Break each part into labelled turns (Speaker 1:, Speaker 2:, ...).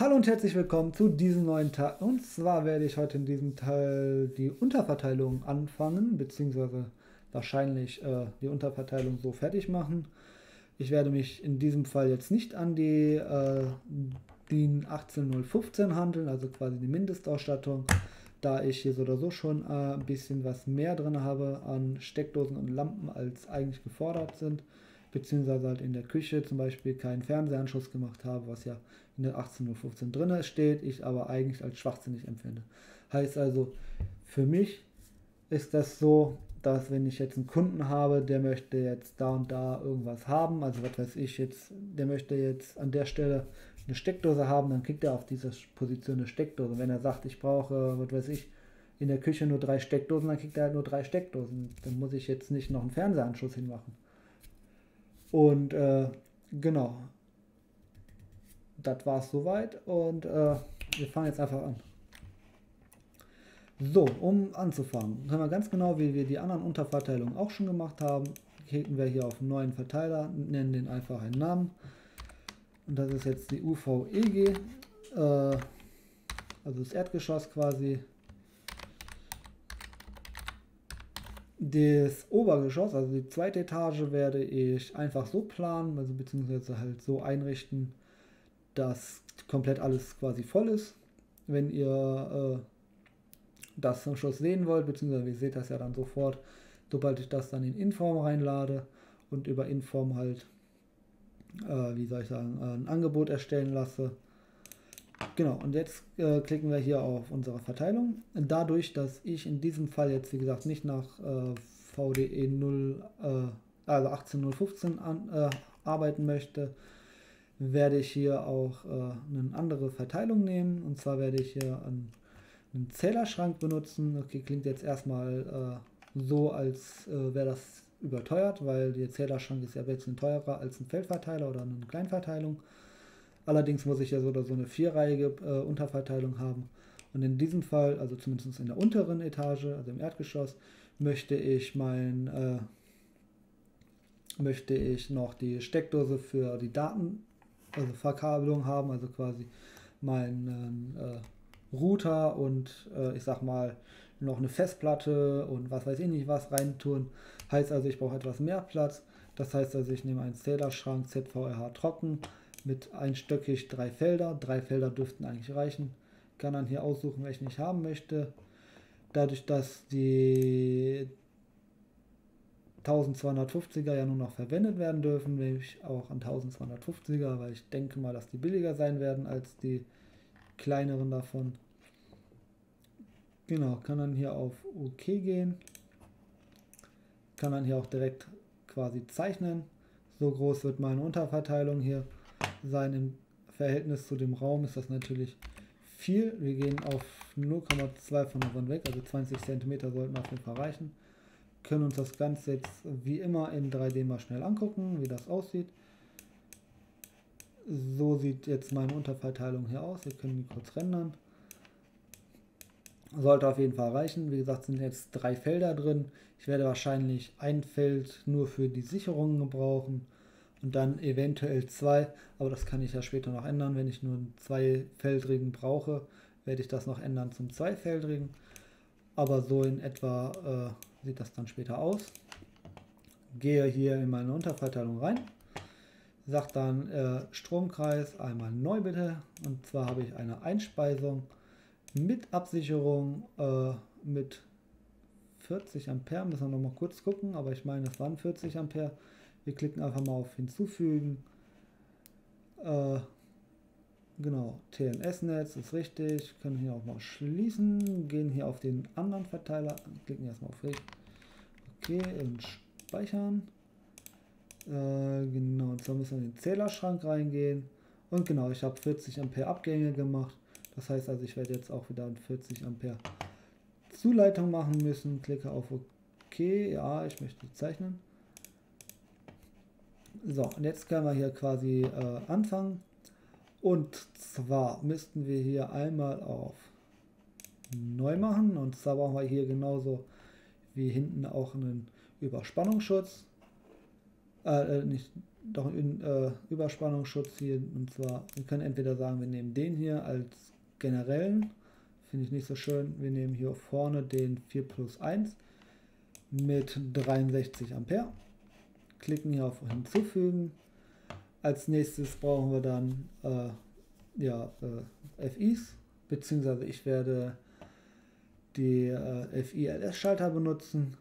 Speaker 1: Hallo und herzlich willkommen zu diesem neuen Teil. Und zwar werde ich heute in diesem Teil die Unterverteilung anfangen, beziehungsweise wahrscheinlich äh, die Unterverteilung so fertig machen. Ich werde mich in diesem Fall jetzt nicht an die äh, DIN 18015 handeln, also quasi die Mindestausstattung, da ich hier so oder so schon äh, ein bisschen was mehr drin habe an Steckdosen und Lampen, als eigentlich gefordert sind beziehungsweise halt in der Küche zum Beispiel keinen Fernsehanschluss gemacht habe, was ja in der 18015 drin steht, ich aber eigentlich als schwachsinnig empfinde. Heißt also, für mich ist das so, dass wenn ich jetzt einen Kunden habe, der möchte jetzt da und da irgendwas haben, also was weiß ich jetzt, der möchte jetzt an der Stelle eine Steckdose haben, dann kriegt er auf dieser Position eine Steckdose. Wenn er sagt, ich brauche, was weiß ich, in der Küche nur drei Steckdosen, dann kriegt er halt nur drei Steckdosen. Dann muss ich jetzt nicht noch einen Fernsehanschluss hinmachen. Und äh, genau, das war es soweit und äh, wir fangen jetzt einfach an. So, um anzufangen, können wir ganz genau, wie wir die anderen Unterverteilungen auch schon gemacht haben, klicken wir hier auf neuen Verteiler, nennen den einfach einen Namen. Und das ist jetzt die UVEG, äh, also das Erdgeschoss quasi. Das Obergeschoss, also die zweite Etage, werde ich einfach so planen, also beziehungsweise halt so einrichten, dass komplett alles quasi voll ist. Wenn ihr äh, das zum Schluss sehen wollt, beziehungsweise ihr seht das ja dann sofort, sobald ich das dann in Inform reinlade und über Inform halt, äh, wie soll ich sagen, äh, ein Angebot erstellen lasse. Genau, und jetzt äh, klicken wir hier auf unsere Verteilung. Dadurch, dass ich in diesem Fall jetzt, wie gesagt, nicht nach äh, VDE 0, äh, also 18015 an, äh, arbeiten möchte, werde ich hier auch äh, eine andere Verteilung nehmen. Und zwar werde ich hier einen, einen Zählerschrank benutzen. Okay, klingt jetzt erstmal äh, so, als wäre das überteuert, weil der Zählerschrank ist ja ein teurer als ein Feldverteiler oder eine Kleinverteilung. Allerdings muss ich ja so oder so eine vierreihige äh, Unterverteilung haben. Und in diesem Fall, also zumindest in der unteren Etage, also im Erdgeschoss, möchte ich mein äh, möchte ich noch die Steckdose für die Daten, also Verkabelung haben, also quasi meinen äh, Router und äh, ich sag mal noch eine Festplatte und was weiß ich nicht was reintun. Heißt also, ich brauche etwas mehr Platz. Das heißt also, ich nehme einen Zählerschrank ZVRH trocken mit einstöckig drei Felder. Drei Felder dürften eigentlich reichen. Kann dann hier aussuchen, welchen ich haben möchte. Dadurch, dass die 1250er ja nur noch verwendet werden dürfen, nehme ich auch an 1250er, weil ich denke mal, dass die billiger sein werden als die kleineren davon. Genau, kann dann hier auf OK gehen. Kann dann hier auch direkt quasi zeichnen. So groß wird meine Unterverteilung hier sein. Im Verhältnis zu dem Raum ist das natürlich viel. Wir gehen auf 0,2 von davon weg, also 20 cm sollten auf jeden Fall reichen. Können uns das Ganze jetzt wie immer in 3D mal schnell angucken, wie das aussieht. So sieht jetzt meine Unterverteilung hier aus. Wir können die kurz rendern. Sollte auf jeden Fall reichen. Wie gesagt, sind jetzt drei Felder drin. Ich werde wahrscheinlich ein Feld nur für die Sicherungen gebrauchen und dann eventuell zwei, aber das kann ich ja später noch ändern. Wenn ich nur einen zweifeldrigen brauche, werde ich das noch ändern zum zweifeldrigen. Aber so in etwa äh, sieht das dann später aus. Gehe hier in meine Unterverteilung rein, sage dann äh, Stromkreis einmal neu bitte. Und zwar habe ich eine Einspeisung mit Absicherung äh, mit 40 Ampere. Müssen wir noch mal kurz gucken, aber ich meine, es waren 40 Ampere. Wir klicken einfach mal auf Hinzufügen. Äh, genau, TNS-Netz ist richtig. Können hier auch mal schließen. Gehen hier auf den anderen Verteiler. Klicken erstmal auf OK und speichern. Äh, genau, und zwar müssen wir in den Zählerschrank reingehen. Und genau, ich habe 40 Ampere Abgänge gemacht. Das heißt also, ich werde jetzt auch wieder 40 Ampere Zuleitung machen müssen. Klicke auf OK. Ja, ich möchte zeichnen. So, und jetzt können wir hier quasi äh, anfangen. Und zwar müssten wir hier einmal auf neu machen. Und zwar brauchen wir hier genauso wie hinten auch einen Überspannungsschutz. äh, äh, nicht, doch in, äh, Überspannungsschutz hier. Und zwar, wir können entweder sagen, wir nehmen den hier als generellen, finde ich nicht so schön. Wir nehmen hier vorne den 4 plus 1 mit 63 Ampere. Klicken hier auf Hinzufügen. Als nächstes brauchen wir dann äh, ja, äh, FIs, beziehungsweise ich werde die äh, FILS-Schalter benutzen.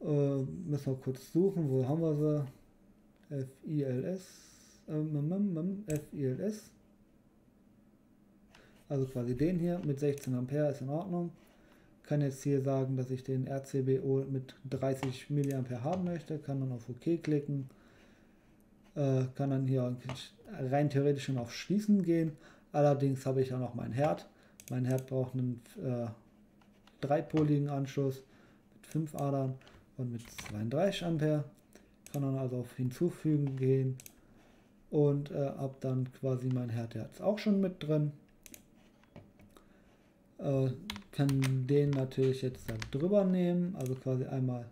Speaker 1: Äh, müssen wir kurz suchen, wo haben wir sie? FILS, ähm, FILS. Also quasi den hier mit 16 Ampere ist in Ordnung. Kann jetzt hier sagen, dass ich den RCBO mit 30 mA haben möchte. Kann dann auf OK klicken. Äh, kann dann hier rein theoretisch schon auf Schließen gehen. Allerdings habe ich ja noch meinen Herd. Mein Herd braucht einen äh, dreipoligen Anschluss mit 5 Adern und mit 32 Ampere. Kann dann also auf Hinzufügen gehen und äh, ab dann quasi mein Herd jetzt auch schon mit drin. Äh, kann den natürlich jetzt da drüber nehmen, also quasi einmal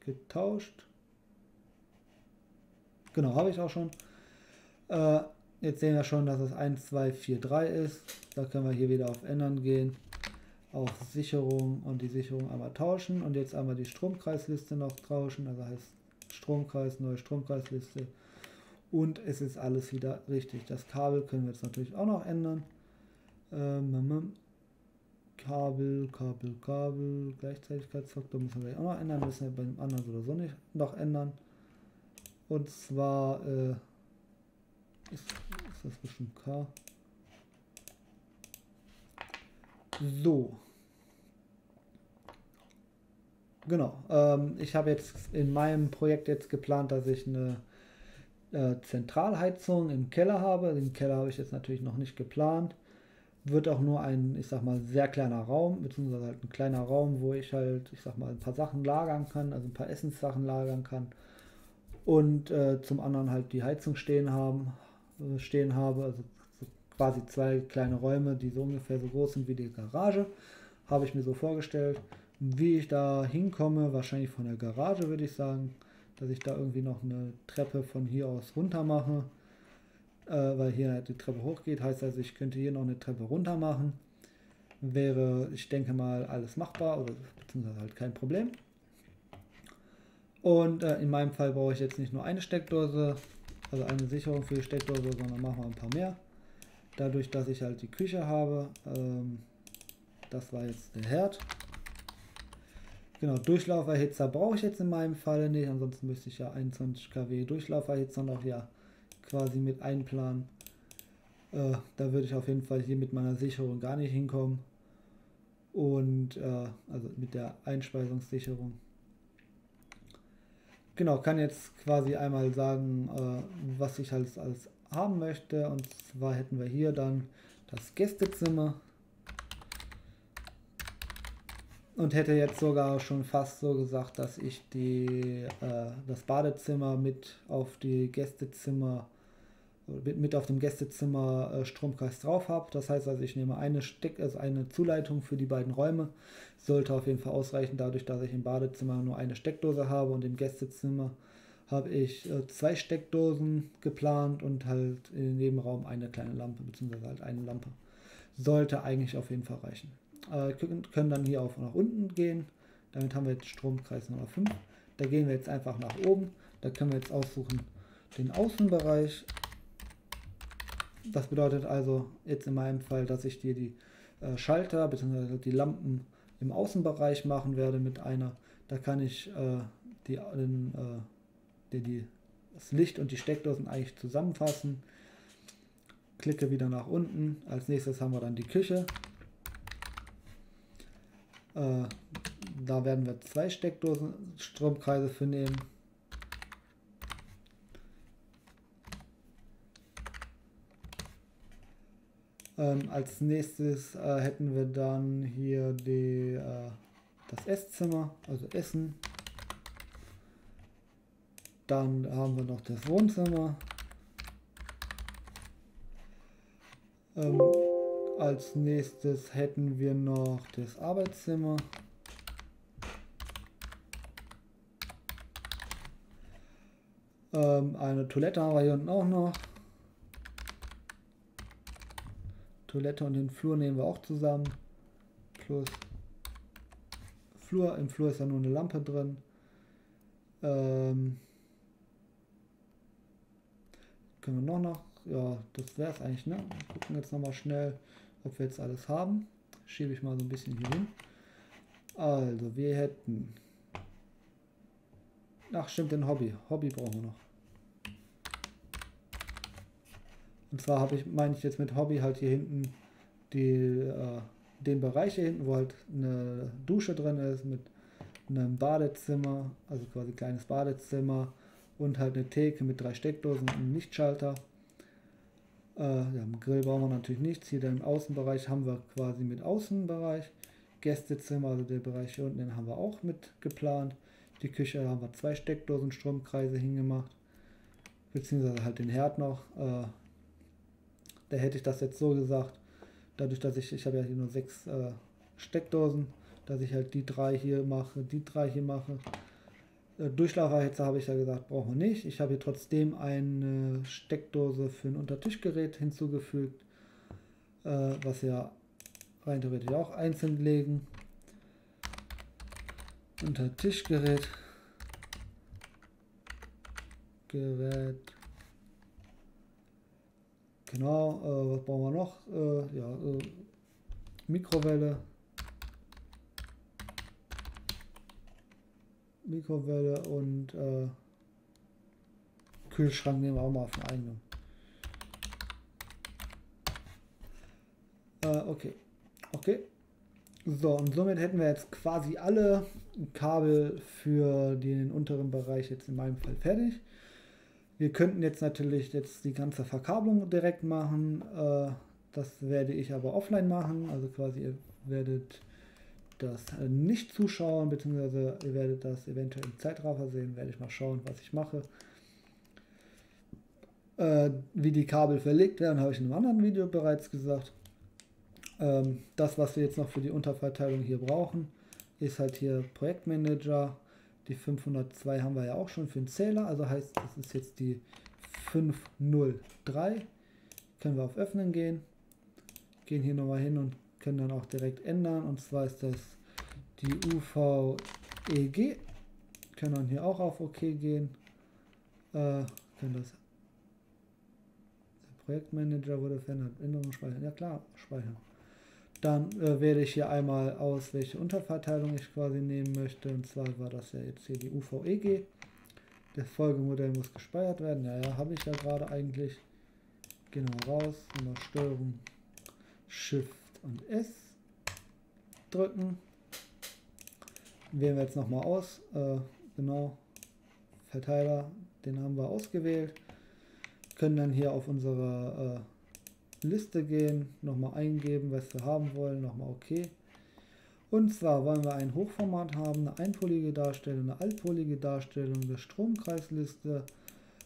Speaker 1: getauscht. Genau, habe ich auch schon. Äh, jetzt sehen wir schon, dass es 1, 2, 4, 3 ist. Da können wir hier wieder auf Ändern gehen, auf Sicherung und die Sicherung einmal tauschen und jetzt einmal die Stromkreisliste noch tauschen. Also heißt Stromkreis, neue Stromkreisliste und es ist alles wieder richtig. Das Kabel können wir jetzt natürlich auch noch ändern. Ähm, Kabel, Kabel, Kabel, Gleichzeitigkeitsfaktor müssen wir auch noch ändern, müssen wir bei dem anderen sowieso nicht noch ändern. Und zwar äh, ist, ist das bestimmt K. So. Genau. Ähm, ich habe jetzt in meinem Projekt jetzt geplant, dass ich eine äh, Zentralheizung im Keller habe. Den Keller habe ich jetzt natürlich noch nicht geplant. Wird auch nur ein, ich sag mal, sehr kleiner Raum, beziehungsweise halt ein kleiner Raum, wo ich halt, ich sag mal, ein paar Sachen lagern kann, also ein paar Essenssachen lagern kann. Und äh, zum anderen halt die Heizung stehen haben, äh, stehen habe, also so quasi zwei kleine Räume, die so ungefähr so groß sind wie die Garage, habe ich mir so vorgestellt. Wie ich da hinkomme, wahrscheinlich von der Garage würde ich sagen, dass ich da irgendwie noch eine Treppe von hier aus runter mache, äh, weil hier die Treppe hochgeht, heißt also, ich könnte hier noch eine Treppe runter machen. Wäre, ich denke mal, alles machbar oder beziehungsweise halt kein Problem. Und äh, in meinem Fall brauche ich jetzt nicht nur eine Steckdose, also eine Sicherung für die Steckdose, sondern machen wir ein paar mehr. Dadurch, dass ich halt die Küche habe, ähm, das war jetzt der Herd. Genau, Durchlauferhitzer brauche ich jetzt in meinem Fall nicht, ansonsten müsste ich ja 21 kW Durchlauferhitzer noch ja quasi mit einplanen. Äh, da würde ich auf jeden Fall hier mit meiner Sicherung gar nicht hinkommen. Und äh, also mit der Einspeisungssicherung. Genau, kann jetzt quasi einmal sagen, äh, was ich als, als haben möchte. Und zwar hätten wir hier dann das Gästezimmer. Und hätte jetzt sogar schon fast so gesagt, dass ich die, äh, das Badezimmer mit auf die Gästezimmer mit auf dem Gästezimmer äh, Stromkreis drauf habe. Das heißt also, ich nehme eine Steck, also eine Zuleitung für die beiden Räume. Sollte auf jeden Fall ausreichen, dadurch, dass ich im Badezimmer nur eine Steckdose habe und im Gästezimmer habe ich äh, zwei Steckdosen geplant und halt im Nebenraum eine kleine Lampe, beziehungsweise halt eine Lampe. Sollte eigentlich auf jeden Fall reichen. Äh, können dann hier auf nach unten gehen. Damit haben wir jetzt Stromkreis Nummer 5. Da gehen wir jetzt einfach nach oben. Da können wir jetzt aussuchen den Außenbereich das bedeutet also jetzt in meinem Fall, dass ich dir die äh, Schalter bzw. die Lampen im Außenbereich machen werde mit einer. Da kann ich äh, die, den, äh, die, die, das Licht und die Steckdosen eigentlich zusammenfassen. Klicke wieder nach unten. Als nächstes haben wir dann die Küche. Äh, da werden wir zwei Steckdosen Stromkreise für nehmen. Ähm, als nächstes äh, hätten wir dann hier die, äh, das Esszimmer, also Essen. Dann haben wir noch das Wohnzimmer. Ähm, als nächstes hätten wir noch das Arbeitszimmer. Ähm, eine Toilette haben wir hier unten auch noch. Toilette und den Flur nehmen wir auch zusammen. Plus Flur. Im Flur ist ja nur eine Lampe drin. Ähm, können wir noch noch? Ja, das wäre es eigentlich, ne? Wir gucken jetzt nochmal schnell, ob wir jetzt alles haben. Schiebe ich mal so ein bisschen hier hin. Also, wir hätten... Ach, stimmt, den Hobby. Hobby brauchen wir noch. Und zwar habe ich, meine ich jetzt mit Hobby halt hier hinten die, äh, den Bereich hier hinten, wo halt eine Dusche drin ist mit einem Badezimmer, also quasi kleines Badezimmer und halt eine Theke mit drei Steckdosen und einem Lichtschalter. Äh, ja, im Grill brauchen wir natürlich nichts. Hier im Außenbereich haben wir quasi mit Außenbereich. Gästezimmer, also der Bereich hier unten, den haben wir auch mit geplant. Die Küche haben wir zwei Steckdosen Stromkreise hingemacht. Beziehungsweise halt den Herd noch. Äh, da hätte ich das jetzt so gesagt, dadurch, dass ich, ich habe ja hier nur sechs äh, Steckdosen, dass ich halt die drei hier mache, die drei hier mache. Äh, Durchlauferhitzer habe ich ja gesagt, brauchen wir nicht. Ich habe hier trotzdem eine Steckdose für ein Untertischgerät hinzugefügt, äh, was ja rein theoretisch auch einzeln legen. Untertischgerät. Gerät Genau, äh, was brauchen wir noch? Äh, ja, äh, Mikrowelle. Mikrowelle und äh, Kühlschrank nehmen wir auch mal auf den eigenen. Äh, okay. Okay. So, und somit hätten wir jetzt quasi alle Kabel für den unteren Bereich jetzt in meinem Fall fertig. Wir könnten jetzt natürlich jetzt die ganze Verkabelung direkt machen. Äh, das werde ich aber offline machen. Also quasi ihr werdet das nicht zuschauen, beziehungsweise ihr werdet das eventuell im Zeitraffer sehen. Werde ich mal schauen, was ich mache. Äh, wie die Kabel verlegt werden, habe ich in einem anderen Video bereits gesagt. Ähm, das, was wir jetzt noch für die Unterverteilung hier brauchen, ist halt hier Projektmanager die 502 haben wir ja auch schon für den Zähler, also heißt, das ist jetzt die 503. Können wir auf Öffnen gehen, gehen hier nochmal hin und können dann auch direkt ändern. Und zwar ist das die UVEG. Können dann hier auch auf OK gehen. Äh, können das Projektmanager wurde verändert. Änderungen speichern. Ja klar, speichern. Dann äh, wähle ich hier einmal aus, welche Unterverteilung ich quasi nehmen möchte. Und zwar war das ja jetzt hier die UVEG. Das Folgemodell muss gespeichert werden. Ja, ja, habe ich ja gerade eigentlich. Wir raus, nochmal Steuerung, Shift und S drücken. Wählen wir jetzt nochmal aus. Äh, genau, Verteiler, den haben wir ausgewählt. Können dann hier auf unsere äh, Liste gehen, nochmal eingeben, was wir haben wollen, nochmal OK. Und zwar wollen wir ein Hochformat haben, eine einpolige Darstellung, eine altpolige Darstellung, eine Stromkreisliste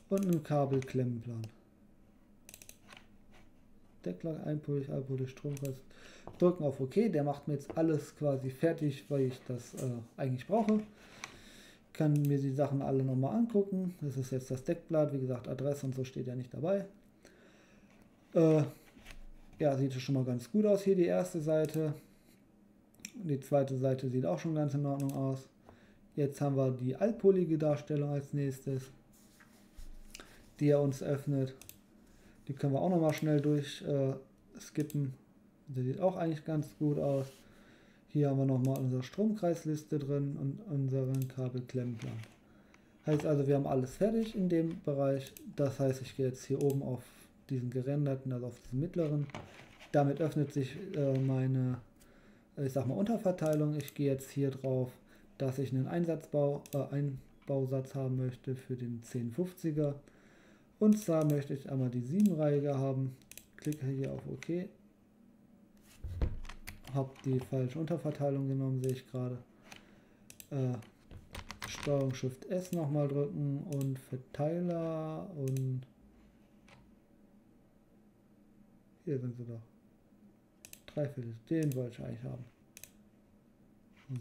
Speaker 1: und einen Kabelklemmenplan. Decklager, einpolig, altpolig, Stromkreis. Drücken auf OK, der macht mir jetzt alles quasi fertig, weil ich das äh, eigentlich brauche. Kann mir die Sachen alle nochmal angucken. Das ist jetzt das Deckblatt, wie gesagt, Adresse und so steht ja nicht dabei. Äh, ja, sieht schon mal ganz gut aus hier, die erste Seite. Die zweite Seite sieht auch schon ganz in Ordnung aus. Jetzt haben wir die altpolige Darstellung als nächstes, die er uns öffnet. Die können wir auch noch mal schnell durch äh, skippen. Die sieht auch eigentlich ganz gut aus. Hier haben wir noch mal unsere Stromkreisliste drin und unseren Kabelklemmplan. Heißt also, wir haben alles fertig in dem Bereich. Das heißt, ich gehe jetzt hier oben auf diesen gerenderten, also auf diesen mittleren. Damit öffnet sich äh, meine, ich sag mal, Unterverteilung. Ich gehe jetzt hier drauf, dass ich einen Einsatzbau, äh, Einbausatz haben möchte für den 1050er. Und zwar möchte ich einmal die 7-Reihe haben. Klicke hier auf OK. Habe die falsche Unterverteilung genommen, sehe ich gerade. Äh, Steuerung Shift S nochmal drücken und Verteiler und Hier sind sie doch. Drei Viertel. Den wollte ich eigentlich haben.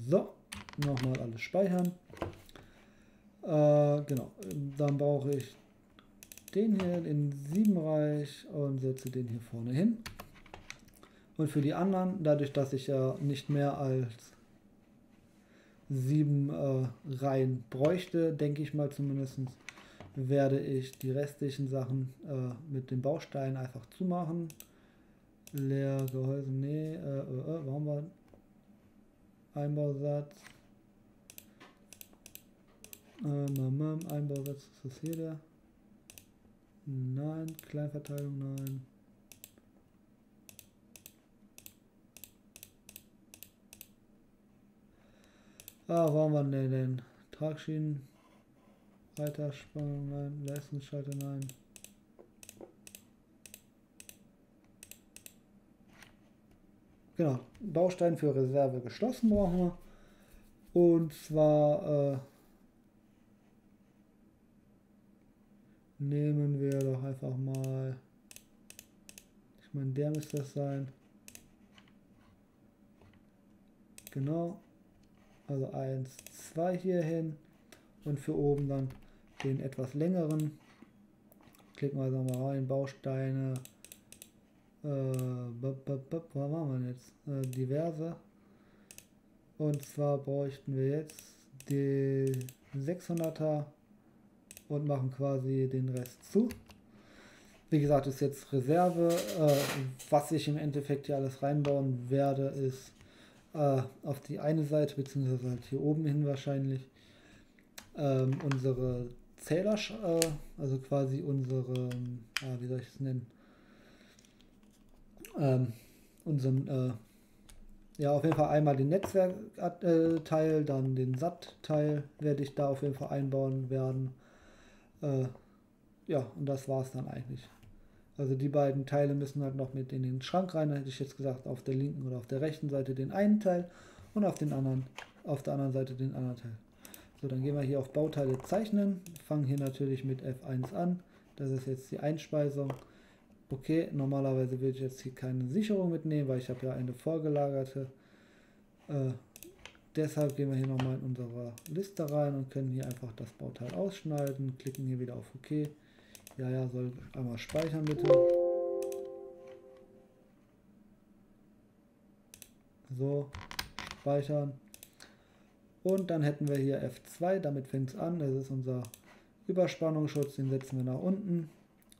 Speaker 1: So, nochmal alles speichern. Äh, genau, dann brauche ich den hier in 7 Reich und setze den hier vorne hin. Und für die anderen, dadurch, dass ich ja nicht mehr als sieben äh, Reihen bräuchte, denke ich mal zumindest, werde ich die restlichen Sachen äh, mit den Bausteinen einfach zumachen. Leer Gehäuse, nee, äh, äh, äh warum war Einbausatz? Ähm, Einbausatz, ist das hier der? Nein, Kleinverteilung, nein. Ah, warum waren denn denn? Tragschienen, Reiterspannung, nein, Leistungsschalter, nein. Genau, Baustein für Reserve geschlossen brauchen wir. Und zwar äh, nehmen wir doch einfach mal, ich meine, der müsste das sein. Genau, also 1, 2 hier hin und für oben dann den etwas längeren. Klicken wir also mal rein, Bausteine, äh, wo waren wir jetzt? Äh, diverse. Und zwar bräuchten wir jetzt die 600er und machen quasi den Rest zu. Wie gesagt, ist jetzt Reserve. Äh, was ich im Endeffekt hier alles reinbauen werde, ist äh, auf die eine Seite, beziehungsweise halt hier oben hin wahrscheinlich, ähm, unsere Zähler, äh, also quasi unsere, äh, wie soll ich es nennen, ähm, unseren, äh, ja, auf jeden Fall einmal den Netzwerkteil, dann den SAT-Teil werde ich da auf jeden Fall einbauen werden. Äh, ja, und das war es dann eigentlich. Also die beiden Teile müssen halt noch mit in den Schrank rein. Da hätte ich jetzt gesagt, auf der linken oder auf der rechten Seite den einen Teil und auf, den anderen, auf der anderen Seite den anderen Teil. So, dann gehen wir hier auf Bauteile zeichnen. Fangen hier natürlich mit F1 an. Das ist jetzt die Einspeisung. Okay, normalerweise würde ich jetzt hier keine Sicherung mitnehmen, weil ich habe ja eine vorgelagerte. Äh, deshalb gehen wir hier nochmal in unsere Liste rein und können hier einfach das Bauteil ausschneiden. Klicken hier wieder auf OK. Ja, ja, soll einmal speichern bitte. So, speichern. Und dann hätten wir hier F2, damit fängt es an. Das ist unser Überspannungsschutz, den setzen wir nach unten.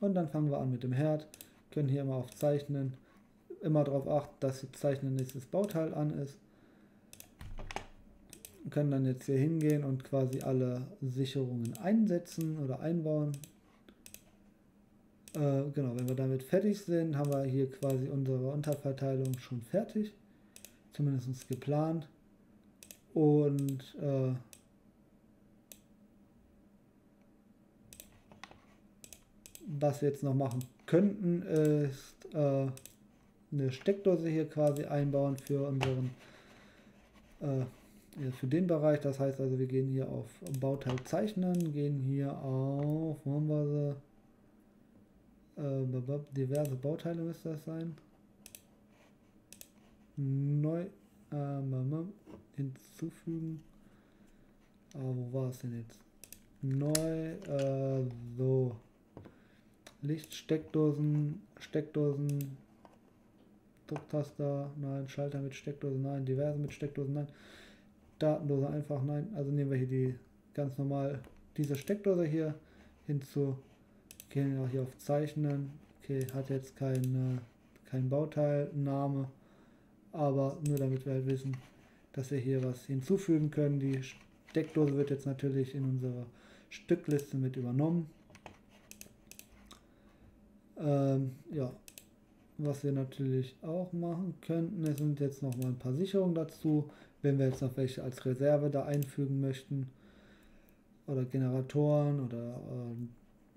Speaker 1: Und dann fangen wir an mit dem Herd. Können hier immer auf Zeichnen. Immer darauf achten, dass das Zeichnen nächstes Bauteil an ist. Können dann jetzt hier hingehen und quasi alle Sicherungen einsetzen oder einbauen. Äh, genau, wenn wir damit fertig sind, haben wir hier quasi unsere Unterverteilung schon fertig. Zumindest geplant. Und äh, was wir jetzt noch machen könnten, ist äh, eine Steckdose hier quasi einbauen für unseren äh, für den Bereich. Das heißt also, wir gehen hier auf Bauteil zeichnen, gehen hier auf, wo haben wir sie? Äh, diverse Bauteile müsste das sein. Neu äh, hinzufügen. Ah, wo war es denn jetzt? Neu, äh, so. Lichtsteckdosen, Steckdosen, Drucktaster, nein, Schalter mit Steckdosen, nein, diverse mit Steckdosen, nein, Datendose einfach, nein. Also nehmen wir hier die ganz normal diese Steckdose hier hinzu Gehen wir hier auf Zeichnen. Okay, hat jetzt kein, kein Bauteilname, aber nur damit wir halt wissen, dass wir hier was hinzufügen können. Die Steckdose wird jetzt natürlich in unserer Stückliste mit übernommen. Ähm, ja, was wir natürlich auch machen könnten, es sind jetzt noch mal ein paar Sicherungen dazu, wenn wir jetzt noch welche als Reserve da einfügen möchten oder Generatoren oder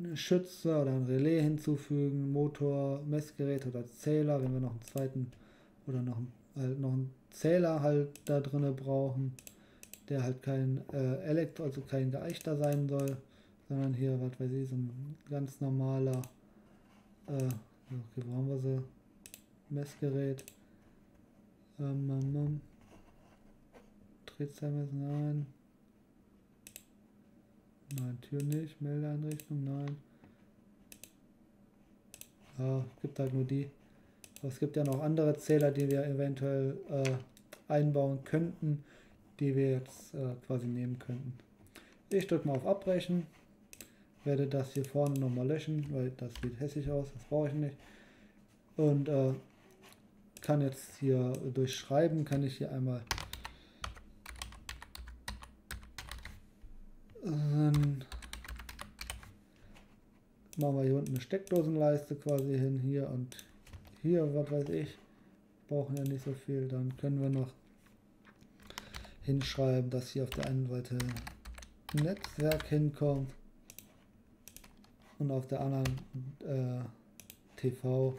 Speaker 1: äh, Schütze oder ein Relais hinzufügen, Motor, Messgerät oder Zähler, wenn wir noch einen zweiten oder noch, halt noch einen Zähler halt da drinne brauchen, der halt kein äh, Elektro, also kein geeichter sein soll, sondern hier, was weiß ich, so ein ganz normaler, äh, okay, wo haben wir sie? Messgerät. Ähm, ähm, ähm. Drehzahlmesser, nein. Nein, Tür nicht. Meldeeinrichtung, nein. Ja, gibt halt nur die. Aber es gibt ja noch andere Zähler, die wir eventuell äh, einbauen könnten, die wir jetzt äh, quasi nehmen könnten. Ich drücke mal auf Abbrechen, werde das hier vorne nochmal löschen, weil das sieht hässlich aus, das brauche ich nicht. Und äh, kann jetzt hier durchschreiben, kann ich hier einmal ähm, machen wir hier unten eine Steckdosenleiste quasi hin, hier und hier, was weiß ich, brauchen ja nicht so viel, dann können wir noch hinschreiben, dass hier auf der einen Seite Netzwerk hinkommt und auf der anderen äh, TV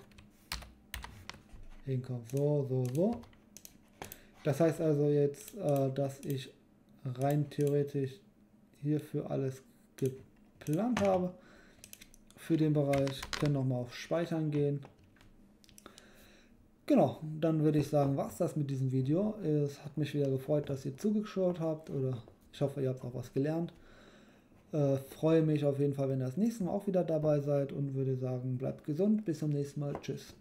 Speaker 1: hinkommt. So, so, so. Das heißt also jetzt, äh, dass ich rein theoretisch hierfür alles geplant habe. Für den Bereich können nochmal auf Speichern gehen. Genau, dann würde ich sagen, was das mit diesem Video. Es hat mich wieder gefreut, dass ihr zugeschaut habt oder ich hoffe, ihr habt auch was gelernt. Äh, freue mich auf jeden Fall, wenn ihr das nächste Mal auch wieder dabei seid und würde sagen, bleibt gesund, bis zum nächsten Mal. Tschüss.